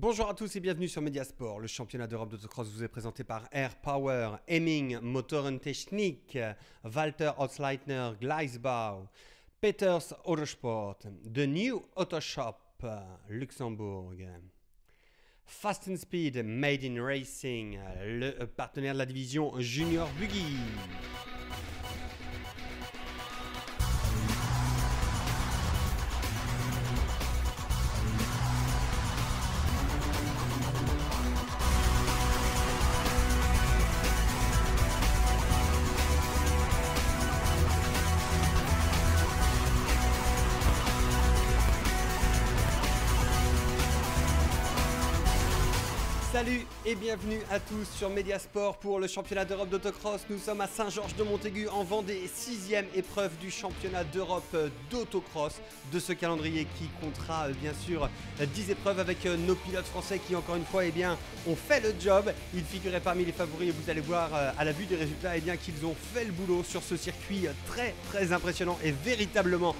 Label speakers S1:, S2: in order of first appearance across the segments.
S1: Bonjour à tous et bienvenue sur Mediasport. Le championnat d'Europe d'autocross vous est présenté par Air Power, Hemming, Motorentechnik, Walter Holzleitner, Gleisbau, Peters Autosport, The New Auto Shop, Luxembourg. Fast and Speed, Made in Racing, le partenaire de la division Junior Buggy. Salut et bienvenue à tous sur Mediasport pour le championnat d'Europe d'autocross. Nous sommes à Saint-Georges-de-Montaigu en Vendée, sixième épreuve du championnat d'Europe d'autocross de ce calendrier qui comptera euh, bien sûr 10 épreuves avec euh, nos pilotes français qui encore une fois eh ont fait le job. Ils figuraient parmi les favoris et vous allez voir euh, à la vue des résultats eh qu'ils ont fait le boulot sur ce circuit très très impressionnant et véritablement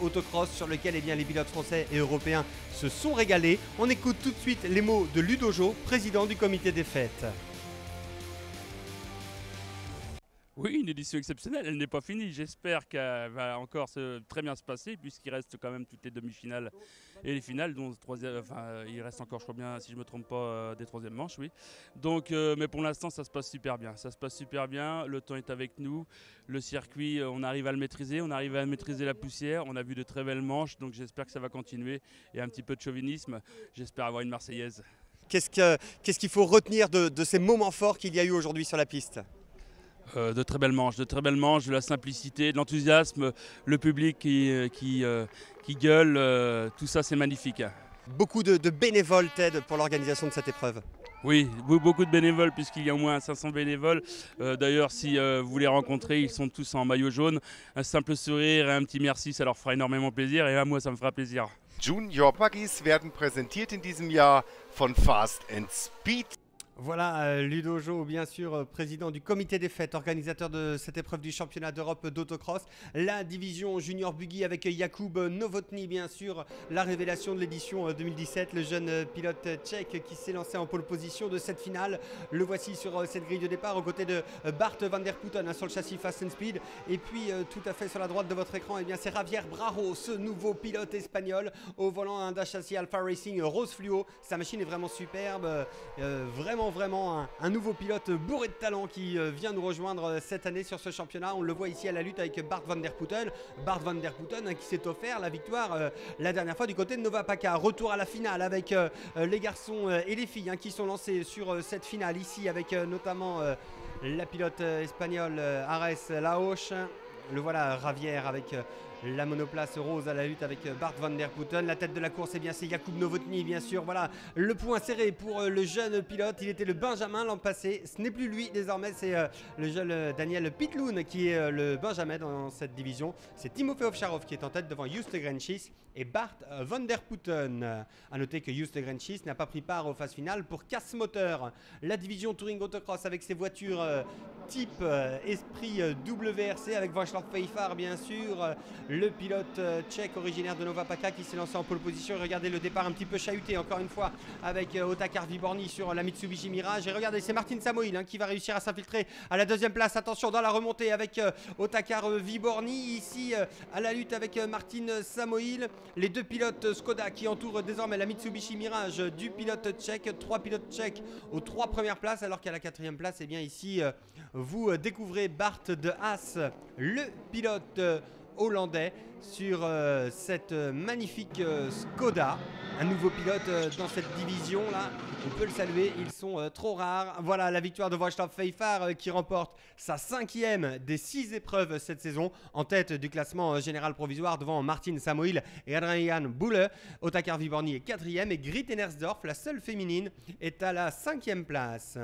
S1: autocross sur lequel eh bien, les pilotes français et européens se sont régalés. On écoute tout de suite les mots de Ludojo, président du comité des fêtes.
S2: Oui, une édition exceptionnelle. Elle n'est pas finie. J'espère qu'elle va encore très bien se passer, puisqu'il reste quand même toutes les demi-finales et les finales, dont troisième, enfin, il reste encore, je crois bien, si je ne me trompe pas, euh, des troisièmes manches, oui. Donc, euh, mais pour l'instant, ça se passe super bien. Ça se passe super bien. Le temps est avec nous. Le circuit, euh, on arrive à le maîtriser. On arrive à maîtriser la poussière. On a vu de très belles manches, donc j'espère que ça va continuer. Et un petit peu de chauvinisme. J'espère avoir une Marseillaise.
S1: Qu'est-ce qu'il faut retenir de ces moments forts qu'il y a eu aujourd'hui sur la piste?
S2: Euh, de très belles manches, de très belles manches, de la simplicité, de l'enthousiasme, le public qui, euh, qui, euh, qui gueule, tout ça c'est magnifique.
S1: Beaucoup de, bénévoles t'aident pour l'organisation de cette épreuve.
S2: Oui, beaucoup de bénévoles puisqu'il y a au moins 500 bénévoles. D'ailleurs, si vous les rencontrez, ils sont tous en maillot jaune. Un simple sourire et un petit merci, ça leur fera énormément plaisir et à moi, ça me fera plaisir.
S3: Junior Buggies werden präsentiert in diesem Jahr von Fast and Speed.
S1: Voilà, euh, Ludo Jo, bien sûr, euh, président du comité des fêtes, organisateur de cette épreuve du championnat d'Europe d'autocross. La division junior buggy avec Jakub Novotny, bien sûr, la révélation de l'édition 2017, euh, le jeune pilote tchèque qui s'est lancé en pole position de cette finale. Le voici sur cette grille de départ aux côtés de Bart van der Putten hein, sur le châssis Fast and Speed. Et puis, tout à fait sur la droite de votre écran, eh c'est Javier Braro, ce nouveau pilote espagnol, au volant d'un châssis Alpha Racing rose fluo. Sa machine est vraiment superbe, vraiment vraiment un, nouveau pilote bourré de talent qui euh, vient nous rejoindre euh, cette année sur ce championnat. On le voit ici à la lutte avec Bart van der Putten. Bart van der hein, qui s'est offert la victoire euh, la dernière fois du côté de Nova Paca. Retour à la finale avec les garçons et les filles hein, qui sont lancés sur cette finale ici avec notamment la pilote espagnole Ares Laoche. Le voilà, Javier avec la monoplace rose à la lutte avec Bart van der Putten. La tête de la course, et eh bien c'est Jakub Novotny, bien sûr. Voilà, le point serré pour euh, le jeune pilote. Il était le Benjamin l'an passé. Ce n'est plus lui désormais, c'est euh, le jeune euh, Daniel Pitloun qui est le Benjamin dans cette division. C'est Timofey Ovcharov qui est en tête devant Juste Grenchis et Bart van der Putten. A noter que Juste Grenchis n'a pas pris part aux phases finales pour casse moteur. La division Touring Autocross avec ses voitures type Esprit WRC avec Václav Feifar bien sûr le pilote euh, tchèque originaire de Nova Paca qui s'est lancé en pole position. regardez le départ un petit peu chahuté encore une fois avec euh, Otakar Viborni sur la Mitsubishi Mirage. Et regardez, c'est Martin Samoil hein, qui va réussir à s'infiltrer à la deuxième place. Attention dans la remontée avec euh, Otakar Viborni ici à la lutte avec Martin Samoil. Les deux pilotes Skoda qui entourent désormais la Mitsubishi Mirage du pilote tchèque. Trois pilotes tchèques aux trois premières places alors qu'à la quatrième place, et eh bien ici vous découvrez Bart de Haas, le pilote hollandais sur euh, cette euh, magnifique euh, Skoda. Un nouveau pilote dans cette division là. On peut le saluer, ils sont trop rares. Voilà la victoire de Wojtaf Feifar qui remporte sa cinquième des six épreuves cette saison en tête du classement général provisoire devant Martin Samoil et Adrian Bulle. Otakar Viborni est quatrième et Grit Enersdorf, la seule féminine, est à la cinquième place.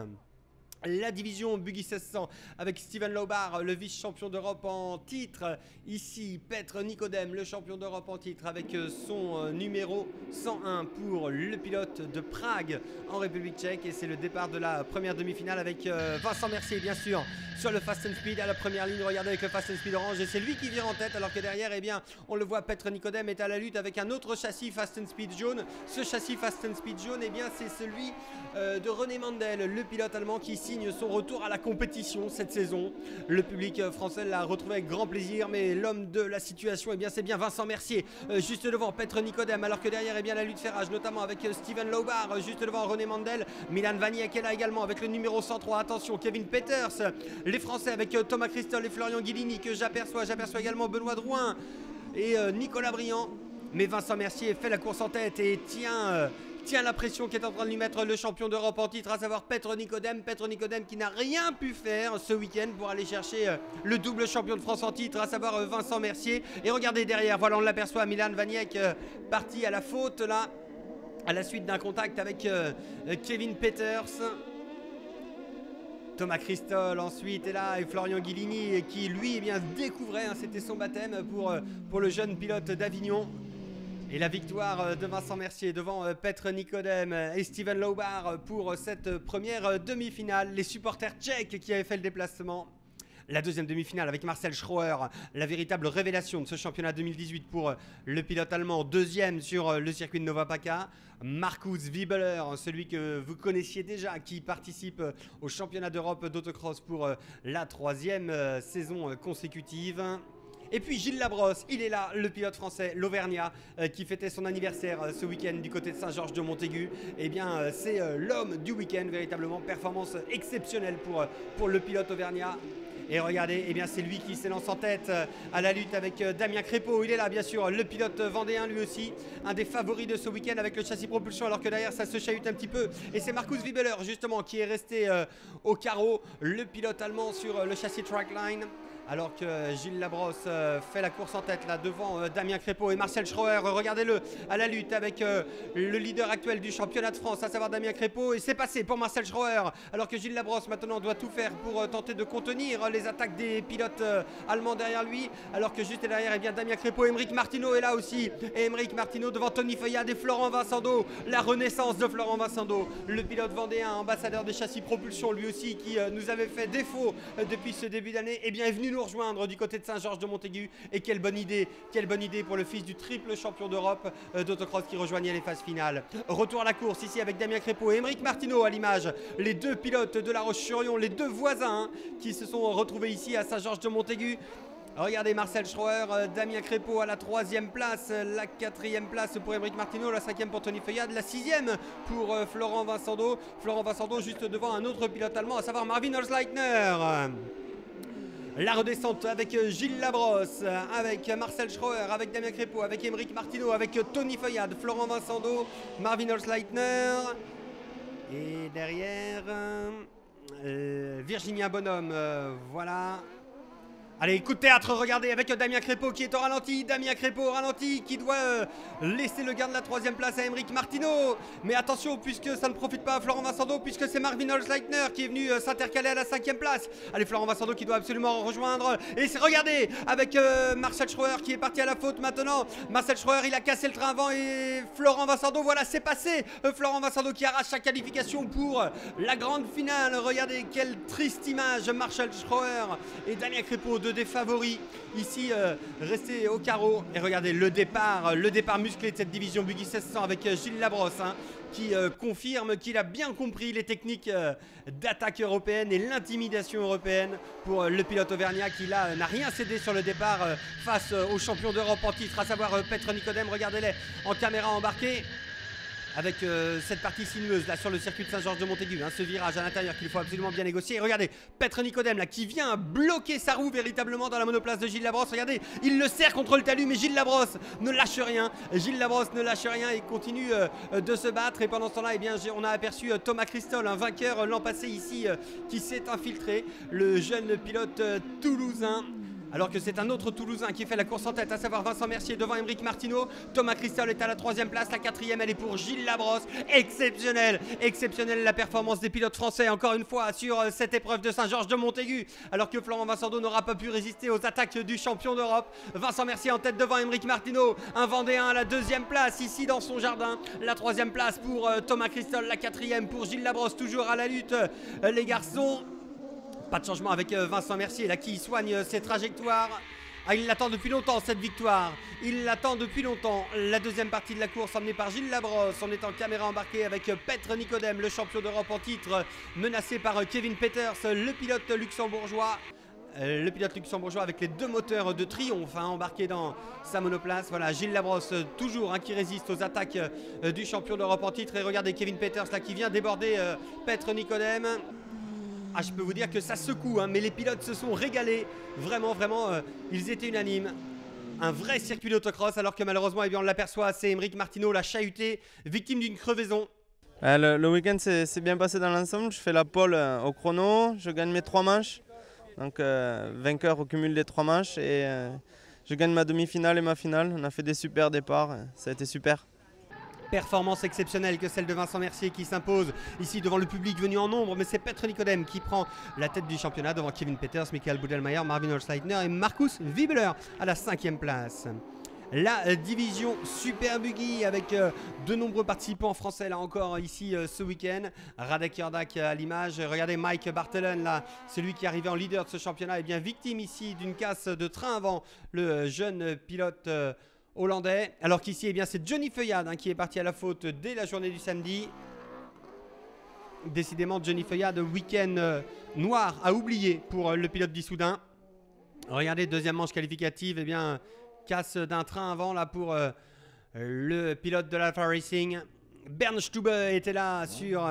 S1: La division Buggy 1600 avec Steven Lobar, le vice-champion d'Europe en titre. Ici, Petre Nicodem, le champion d'Europe en titre avec son euh, numéro 101 pour le pilote de Prague en République tchèque. Et c'est le départ de la première demi-finale avec euh, Vincent Mercier, bien sûr, sur le Fast and Speed à la première ligne. Regardez avec le Fast and Speed orange et c'est lui qui vient en tête alors que derrière, eh bien, on le voit, Petre Nicodem est à la lutte avec un autre châssis Fast and Speed jaune. Ce châssis Fast and Speed jaune, eh bien, c'est celui euh, de René Mandel, le pilote allemand qui ici son retour à la compétition cette saison. Le public euh, français l'a retrouvé avec grand plaisir, mais l'homme de la situation, eh bien, c'est bien Vincent Mercier, euh, juste devant Petre Nicodem, alors que derrière, eh bien, la lutte fait notamment avec euh, Steven Lobar, juste devant René Mandel, Milan Vanier est là également avec le numéro 103. Attention, Kevin Peters, les Français avec Thomas Christol et Florian Guilini que j'aperçois. J'aperçois également Benoît Drouin et Nicolas Briand. Mais Vincent Mercier fait la course en tête et tient tient la pression qui est en train de lui mettre le champion d'Europe en titre, à savoir Petre Nicodem. Petre Nicodem qui n'a rien pu faire ce week-end pour aller chercher euh, le double champion de France en titre, à savoir euh, Vincent Mercier. Et regardez derrière, voilà, on l'aperçoit, Milan Vaniek euh, parti à la faute là, à la suite d'un contact avec Kevin Peters. Thomas Christol ensuite est là et Florian Guillini qui lui eh bien découvrait, hein, c'était son baptême pour le jeune pilote d'Avignon. Et la victoire euh, de Vincent Mercier devant euh, Petre Nicodem et Steven Laubar pour cette première demi-finale. Les supporters tchèques qui avaient fait le déplacement. La deuxième demi-finale avec Marcel Schrauer, la véritable révélation de ce championnat 2018 pour le pilote allemand, deuxième sur le circuit de Nova Paca. Marcus Wiebeler, celui que vous connaissiez déjà, qui participe au championnat d'Europe d'autocross pour la troisième euh, saison consécutive. Et puis Gilles Labrosse, il est là, le pilote français, l'Auvergnat, euh, qui fêtait son anniversaire euh, ce week-end du côté de Saint-Georges de Montaigu. Eh bien, euh, c'est l'homme du week-end, véritablement. Performance exceptionnelle pour, pour le pilote Auvergnat. Et regardez, eh bien c'est lui qui s'élance en tête à la lutte avec Damien Crépeau. Il est là, bien sûr, le pilote vendéen lui aussi, un des favoris de ce week-end avec le châssis propulsion, alors que derrière ça se chahute un petit peu. Et c'est Marcus Wiebeler justement qui est resté au carreau, le pilote allemand sur le châssis Trackline alors que Gilles Labrosse euh, fait la course en tête là devant euh, Damien Crépeau et Marcel Schreuer. Regardez-le à la lutte avec euh, le leader actuel du championnat de France, à savoir Damien Crépeau. Et c'est passé pour Marcel Schreuer, alors que Gilles Labrosse maintenant doit tout faire pour tenter de contenir les attaques des pilotes allemands derrière lui. Alors que juste derrière, eh bien, Damien Crépeau, Émeric Martineau est là aussi. Et Émeric Martineau devant Tony Feuillade et Florent Vincendo. La renaissance de Florent Vincendo, le pilote vendéen, ambassadeur des châssis propulsion, lui aussi, qui nous avait fait défaut depuis ce début d'année, eh est rejoindre du côté de Saint-Georges de Montaigu. Et quelle bonne idée, quelle bonne idée pour le fils du triple champion d'Europe euh, d'autocross qui rejoignait les phases finales. Retour à la course ici avec Damien Crépeau et Émeric Martineau à l'image. Les deux pilotes de La Roche-sur-Yon, les deux voisins hein, qui se sont retrouvés ici à Saint-Georges de Montaigu. Regardez Marcel Schreuer, euh, Damien Crépeau à la troisième place, la quatrième place pour Émeric Martineau, la cinquième pour Tony Feuillade, la sixième pour euh, Florent Vincendo. Florent Vincendo juste devant un autre pilote allemand, à savoir Marvin Holzleitner. La redescente avec euh, Gilles Labrosse, avec Marcel Schreuer, avec Damien Crépeau, avec Émeric Martineau, avec euh, Tony Feuillade, Florent Vincendo, Marvin Holzleitner. Et derrière, euh, Virginia Bonhomme. voilà. Allez, coup de théâtre, regardez, avec Damien Crépeau qui est au ralenti. Damien Crépeau au ralenti qui doit euh, laisser le garde de la troisième place à Émeric Martineau. Mais attention, puisque ça ne profite pas à Florent Vincendo, puisque c'est Marvin Holzleitner qui est venu euh, s'intercaler à la cinquième place. Allez, Florent Vincendo qui doit absolument rejoindre. Et regardez, avec euh, Marcel Schreuer qui est parti à la faute maintenant. Marcel Schreuer, il a cassé le train avant et Florent Vincendo, voilà, c'est passé. Florent Vincendo qui arrache sa qualification pour la grande finale. Regardez quelle triste image. Marcel Schreuer et Damien Crépeau, deux des favoris ici euh, restés au carreau. Et regardez le départ, le départ musclé de cette division Buggy 1600 avec euh, Gilles Labrosse hein, qui euh, confirme qu'il a bien compris les techniques d'attaque européenne et l'intimidation européenne pour le pilote auvergnat qui là n'a rien cédé sur le départ face aux champions d'Europe en titre, à savoir Petre Nicodem. Regardez-les en caméra embarquée avec euh, cette partie sinueuse là sur le circuit de Saint-Georges de Montaigu, hein, ce virage à l'intérieur qu'il faut absolument bien négocier. Regardez, Petre Nicodème là qui vient bloquer sa roue véritablement dans la monoplace de Gilles Labrosse. Regardez, il le serre contre le talus, mais Gilles Labrosse ne lâche rien. Gilles Labrosse ne lâche rien et continue euh, de se battre. Et pendant ce temps-là, eh bien, on a aperçu euh, Thomas Christol, un vainqueur l'an passé ici, qui s'est infiltré, le jeune pilote toulousain alors que c'est un autre Toulousain qui fait la course en tête, à savoir Vincent Mercier devant Émeric Martineau. Thomas Christol est à la troisième place, la quatrième elle est pour Gilles Labrosse. Exceptionnel, exceptionnel la performance des pilotes français encore une fois sur euh, cette épreuve de Saint-Georges de Montaigu, alors que Florent Vincendo n'aura pas pu résister aux attaques du champion d'Europe. Vincent Mercier en tête devant Émeric Martineau, un Vendéen à la deuxième place ici dans son jardin. La troisième place pour euh, Thomas Christol, la quatrième pour Gilles Labrosse, toujours à la lutte. Euh, les garçons, pas de changement avec euh, Vincent Mercier là qui soigne euh, ses trajectoires. Ah, il l'attend depuis longtemps cette victoire. Il l'attend depuis longtemps. La deuxième partie de la course emmenée par Gilles Labrosse. On est en caméra embarquée avec euh, Petre Nicodème, le champion d'Europe en titre, menacé par Kevin Peters, le pilote luxembourgeois. Le pilote luxembourgeois avec les deux moteurs de triomphe hein, embarqués dans sa monoplace. Voilà, Gilles Labrosse toujours hein, qui résiste aux attaques du champion d'Europe en titre. Et regardez Kevin Peters là qui vient déborder Petre Nicodème. Ah, je peux vous dire que ça secoue, hein, mais les pilotes se sont régalés. Vraiment, vraiment, euh, ils étaient unanimes. Un vrai circuit d'autocross, alors que malheureusement, eh bien, on l'aperçoit, c'est Émeric Martineau, la chahuté, victime d'une crevaison.
S4: Euh, le, week-end s'est bien passé dans l'ensemble. Je fais la pole euh, au chrono, je gagne mes trois manches. Donc, vainqueur au cumul des trois manches. Et je gagne ma demi-finale et ma finale. On a fait des super départs. Ça a été super
S1: performance exceptionnelle que celle de Vincent Mercier qui s'impose ici devant le public venu en nombre. Mais c'est Petre Nicodème qui prend la tête du championnat devant Kevin Peters, Michael Budelmeier, Marvin Holzleitner et Markus Wibler à la cinquième place la division Super Buggy avec euh, de nombreux participants français là encore ici euh, ce week-end. Radek Yordak à l'image. Regardez Mike Bartelen là, celui qui est arrivé en leader de ce championnat, est bien victime ici d'une casse de train avant le jeune pilote. Hollandais. Alors qu'ici, eh c'est Johnny Feuillade hein, qui est parti à la faute dès la journée du samedi. Décidément, Johnny Feuillade, week-end euh, noir à oublier pour euh, le pilote d'Issoudun. Regardez, deuxième manche qualificative, eh bien, casse d'un train avant là pour euh, le pilote de l'Alpha Racing. Bern Stube était là sur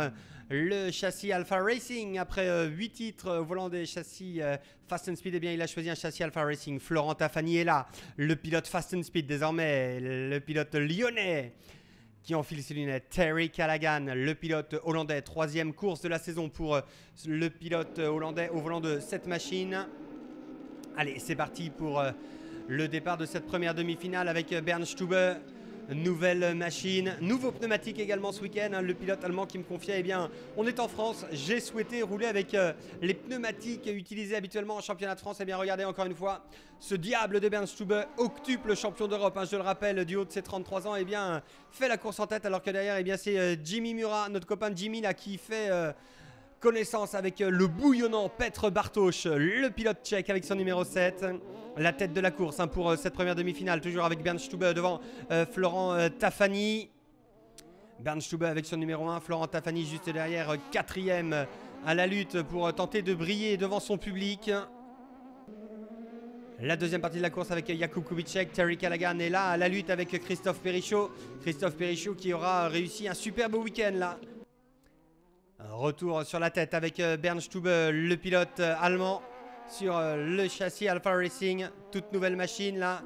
S1: le châssis Alpha Racing. Après 8 euh, titres au volant des châssis euh, Fast and Speed, eh bien, il a choisi un châssis Alpha Racing. Florent Tafani est là, le pilote Fast and Speed désormais, le pilote lyonnais qui enfile ses lunettes. Terry Callaghan, le pilote hollandais, troisième course de la saison pour euh, le pilote hollandais au volant de cette machine. Allez, c'est parti pour le départ de cette première demi-finale avec Bern Stube. Nouvelle machine, nouveau pneumatique également ce week-end. Hein. le pilote allemand qui me confiait, eh bien, on est en France. J'ai souhaité rouler avec euh, les pneumatiques utilisés habituellement en championnat de France. Et eh bien, regardez encore une fois ce diable de Bernstube, octuple champion d'Europe, hein, je le rappelle, du haut de ses 33 ans, et eh bien, fait la course en tête alors que derrière, eh c'est euh, Jimmy Murat, notre copain Jimmy qui fait. Euh, connaissance avec le bouillonnant Petr Bartosz, le pilote tchèque avec son numéro 7 la tête de la course hein, pour euh, cette première demi-finale. Toujours avec Bernd Stube devant euh, Florent euh, Tafani. Bernd Stube avec son numéro 1, Florent Tafani juste derrière, quatrième à la lutte pour tenter de briller devant son public. La deuxième partie de la course avec Jakub Kubicek, Terry Callaghan est là à la lutte avec Christophe Perichot. Christophe Perichot qui aura réussi un superbe week-end là. Retour sur la tête avec Bernd Stube, le pilote allemand sur euh, le châssis Alpha Racing, toute nouvelle machine là.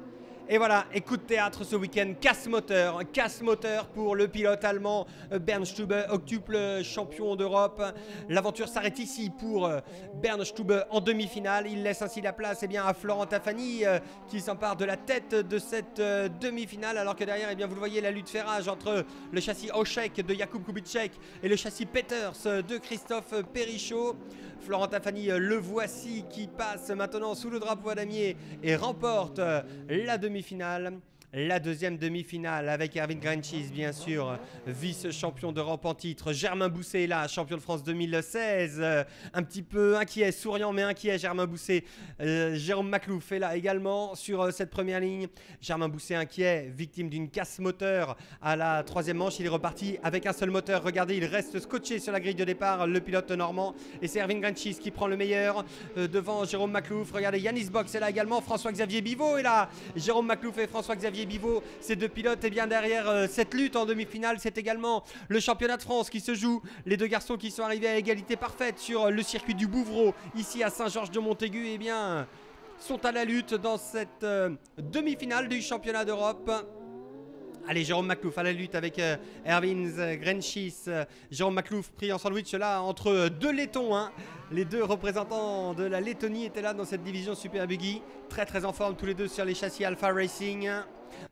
S1: Et voilà, écoute théâtre ce week-end, casse-moteur, casse-moteur pour le pilote allemand euh, Bernd Stube, octuple champion d'Europe. L'aventure s'arrête ici pour euh, Bernd Stube en demi-finale. Il laisse ainsi la place eh bien, à Florent Tafani qui s'empare de la tête de cette demi-finale alors que derrière, eh bien, vous le voyez, la lutte fait rage entre le châssis Oshek de Jakub Kubitschek et le châssis Peters de Christophe Perichot. Florent Tafani, euh, le voici qui passe maintenant sous le drapeau à damier et remporte euh, la demi-finale demi-finale la deuxième demi-finale avec Erwin Grenchis, bien sûr, vice-champion d'Europe en titre. Germain Bousset est là, champion de France 2016. un petit peu inquiet, souriant mais inquiet, Germain Bousset. Euh, Jérôme Maclouf est là également sur euh, cette première ligne. Germain Bousset inquiet, victime d'une casse moteur à la troisième manche. Il est reparti avec un seul moteur. Regardez, il reste scotché sur la grille de départ, le pilote normand. Et c'est Erwin Grenchis qui prend le meilleur euh, devant Jérôme Maclouf. Regardez, Yanis Box est là également. François-Xavier Bivot est là. Jérôme Maclouf et François-Xavier Bivot, ces deux pilotes, et bien derrière euh, cette lutte en demi-finale, c'est également le championnat de France qui se joue. Les deux garçons qui sont arrivés à égalité parfaite sur euh, le circuit du Bouvreau, ici à Saint-Georges-de-Montaigu, et bien sont à la lutte dans cette euh, demi-finale du championnat d'Europe Allez, Jérôme Maclouf à la lutte avec euh, Erwin Grenchis. Jérôme Maclouf pris en sandwich là entre deux Lettons. hein. Les deux représentants de la Lettonie étaient là dans cette division Super Buggy. Très très en forme tous les deux sur les châssis Alpha Racing.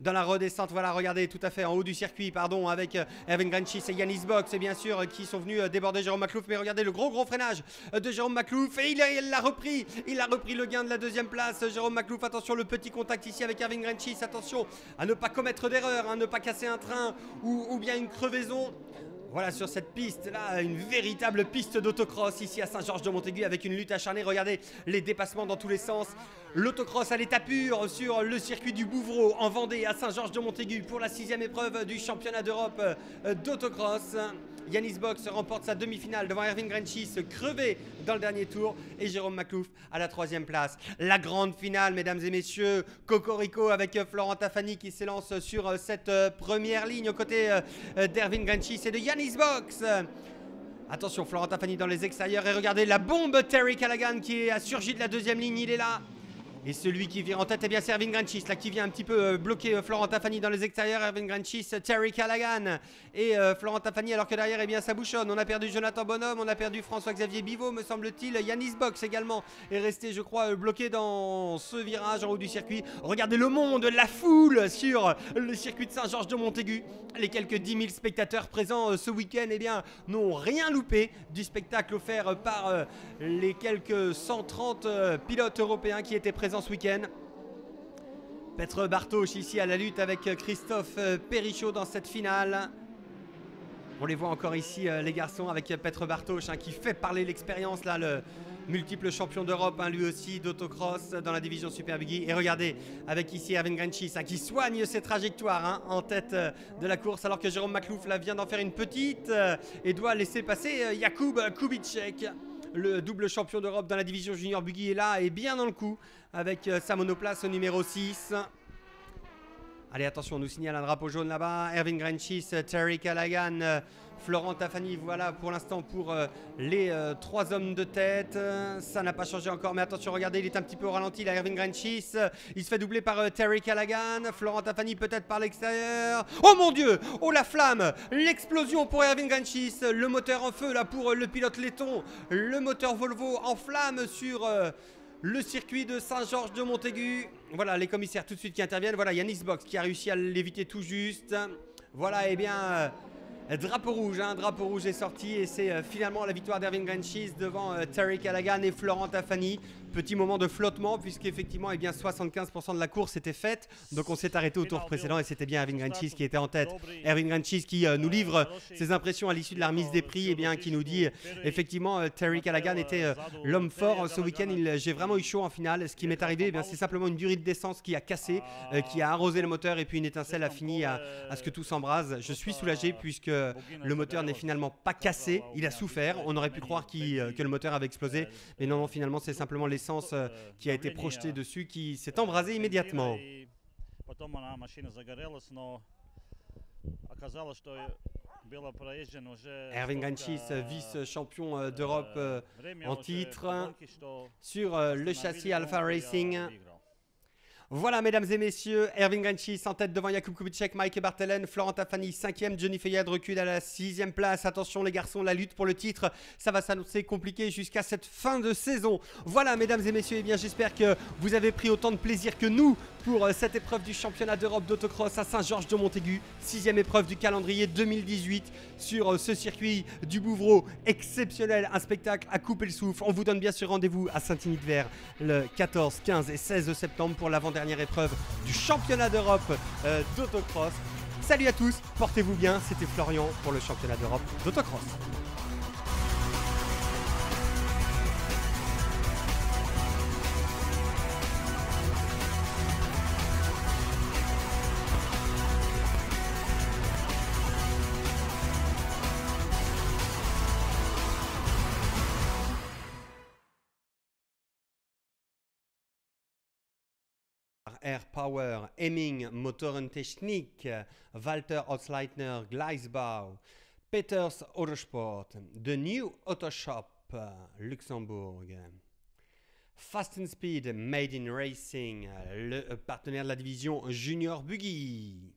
S1: Dans la redescente, voilà, regardez, tout à fait en haut du circuit, pardon, avec euh, Erwin Grenchis et Yanis Box, bien sûr, euh, qui sont venus euh, déborder Jérôme Maclouf. Mais regardez le gros gros freinage de Jérôme Maclouf. Et il l'a repris. Il a repris le gain de la deuxième place. Jérôme Maclouf, attention, le petit contact ici avec Erwin Grenchis. Attention à ne pas commettre d'erreur, à ne pas casser un train ou bien une crevaison. Voilà sur cette piste là, une véritable piste d'autocross ici à Saint-Georges-de-Montaigu avec une lutte acharnée. Regardez les dépassements dans tous les sens. L'autocross à l'état pur sur le circuit du Bouvreau en Vendée à Saint-Georges-de-Montaigu pour la sixième épreuve du championnat d'Europe euh, d'autocross. Yanis Box remporte sa demi-finale devant Erwin Grenchis, crevé dans le dernier tour, et Jérôme Maclouf à la troisième place. La grande finale, mesdames et messieurs, Cocorico avec euh, Florent Tafani qui s'élance sur euh, cette euh, première ligne aux côtés d'Erwin Grenchis et de Yanis Box. Attention, Florent Tafani dans les extérieurs et regardez la bombe Terry Callaghan qui a surgi de la deuxième ligne, il est là. Et celui qui vient en tête, eh bien, c'est Erwin Granchis, là, qui vient un petit peu euh, bloquer euh, Florent Tafani dans les extérieurs. Erwin Granchis, Terry Callaghan et euh, Florent Tafani, alors que derrière, eh bien, ça bouchonne. On a perdu Jonathan Bonhomme, on a perdu François-Xavier Bivot, me semble-t-il. Yanis Box également est resté, je crois, bloqué dans ce virage en haut du circuit. Regardez le monde, la foule sur le circuit de Saint-Georges-de-Montaigu. Les quelques 10 000 spectateurs présents ce week-end, eh bien, n'ont rien loupé du spectacle offert par les quelques 130 euh, pilotes européens qui étaient présents ce week-end. Petre Bartosz ici à la lutte avec Christophe Perrichot dans cette finale. On les voit encore ici, euh, les garçons, avec Petre Bartosz hein, qui fait parler l'expérience, là, le multiple champion d'Europe, hein, lui aussi, d'autocross dans la division Super Buggy. Et regardez, avec ici Erwin Grenchis hein, qui soigne ses trajectoires en tête euh, de la course, alors que Jérôme Maclouf là, vient d'en faire une petite euh, et doit laisser passer euh, Jakub Kubicek. Le double champion d'Europe dans la division junior Buggy est là et bien dans le coup avec euh, sa monoplace au numéro 6. Allez, attention, on nous signale un drapeau jaune là-bas. Erwin Grenchis, Terry Callaghan, euh, Florent Tafani, voilà pour l'instant pour euh, les euh, trois hommes de tête. Euh, ça n'a pas changé encore, mais attention, regardez, il est un petit peu au ralenti là, Erwin Grenchis. Il se fait doubler par Terry Callaghan. Florent Tafani peut-être par l'extérieur. Oh mon dieu Oh la flamme L'explosion pour Erwin Grenchis. Le moteur en feu là pour le pilote laiton. Le moteur Volvo en flamme sur... le circuit de Saint-Georges de Montaigu. Voilà, les commissaires tout de suite qui interviennent. Voilà, Yanis Box qui a réussi à l'éviter tout juste. Voilà, et bien, drapeau rouge. Un drapeau rouge est sorti et c'est euh, finalement la victoire d'Erwin Grenchis devant euh, Terry Callaghan et Florent Tafani. Petit moment de flottement puisqu'effectivement, eh bien, 75% de la course était faite. Donc on s'est arrêté au tour précédent et c'était bien Erwin Grenchis qui était en tête. Erwin Grenchis qui euh, nous livre ses impressions à l'issue de la remise des prix et bien qui nous dit effectivement euh, Terry Callaghan était euh, l'homme fort ce week-end. J'ai vraiment eu chaud en finale. Ce qui m'est arrivé, eh bien, c'est simplement une durée d'essence qui a cassé, euh, qui a arrosé le moteur et puis une étincelle a fini à, à ce que tout s'embrase. Je suis soulagé puisque le moteur n'est finalement pas cassé. Il a souffert. On aurait pu croire euh, que le moteur avait explosé, mais non, non, finalement c'est simplement l'essence euh, qui a été projetée dessus qui s'est embrasée immédiatement. Erwin
S5: Ganchis,
S1: vice-champion euh, d'Europe euh, en titre,
S5: hein,
S1: sur le châssis Alpha Racing. Voilà, mesdames et messieurs, Erving Ganchis en tête devant Jakub Kubicek, Mike Bartelen, Florent Tafani 5e, Johnny Fayad recule à la 6 place. Attention les garçons, la lutte pour le titre, ça va s'annoncer compliqué jusqu'à cette fin de saison. Voilà, mesdames et messieurs, et bien j'espère que vous avez pris autant de plaisir que nous pour euh, cette épreuve du championnat d'Europe d'autocross à Saint-Georges de Montaigu, sixième épreuve du calendrier 2018 sur euh, ce circuit du Bouvreau exceptionnel, un spectacle à couper le souffle. On vous donne bien sûr rendez-vous à Saint-Init-Vert le 14, 15 et 16 septembre pour l'avant l'avant-dernière épreuve du championnat d'Europe euh, d'autocross. Salut à tous, portez-vous bien, c'était Florian pour le championnat d'Europe d'autocross. Air Power, Hemming, Motorentechnik, Walter Osleitner, Gleisbau, Peters Autosport, The New Auto Shop, Luxembourg. Fast and Speed, Made in Racing, le partenaire de la division Junior Buggy.